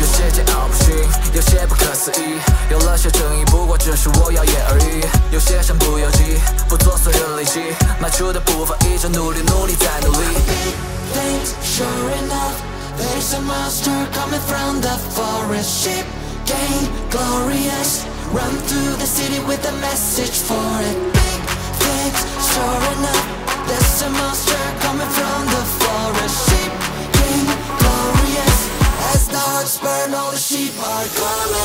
有些桀骜不驯，有些不可思议，有了些争议，不过只是我耀眼而已。有些身不由己，不做损人利己，迈出的步伐一直努力，努力再努力。Big things, sure enough. There's a monster coming from the forest. Ship gang, glorious. Run through the city with a message for it. Big things, sure enough. There's a monster coming from the forest. The sheep coming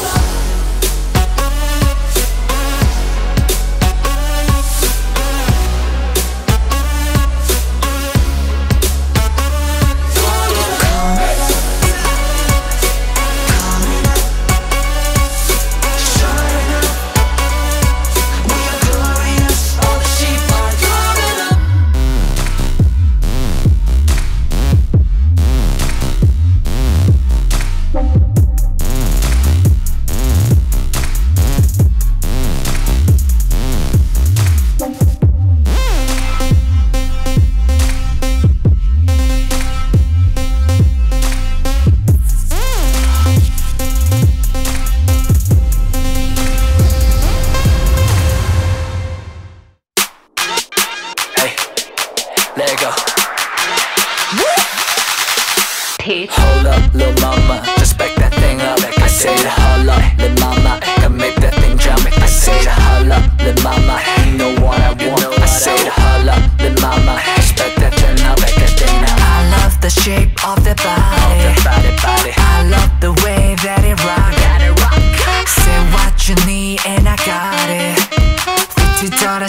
it. Hold up, little mama,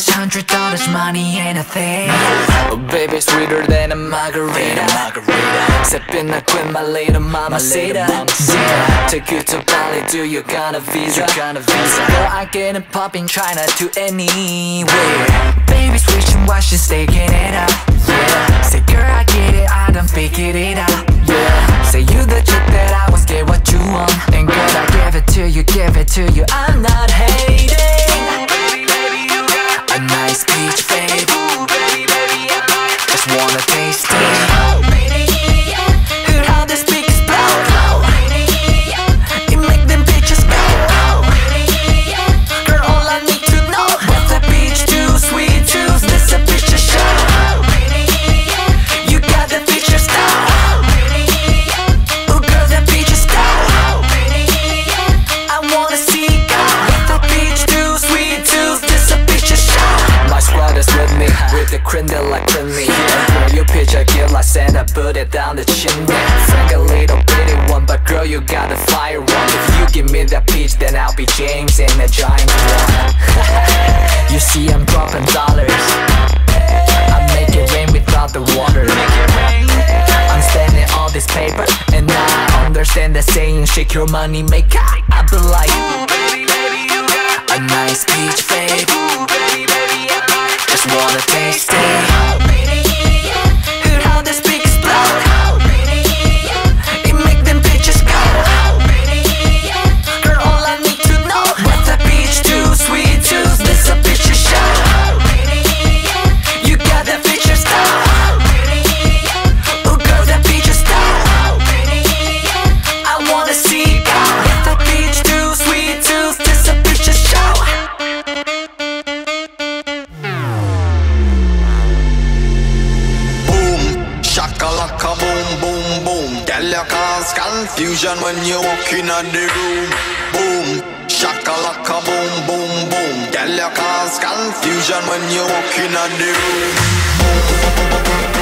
Fifty hundred dollars, money ain't a thing. Oh, baby, sweeter than a margarita. margarita. Sipping a queen, my little mama, Yeah. Take you to Bali, do you got a visa? You got a visa. Girl, I get it in China to anywhere. Baby switching while she's taking it up. Yeah, Say girl, I get it, I done figured it out. yeah. Say you the chick that I was get what you want. And girl, I give it to you, give it to you. I'm not hating. Give me that peach, then I'll be James in a giant you see I'm dropping dollars. I make it rain without the water. I'm standing all this paper, and I understand the saying, shake your money, make I. I be like, a nice peach, babe. Confusion when you walk in the room. Boom, shakalaka, boom, boom, boom. Girl, you cause confusion when you walk in the room. Boom.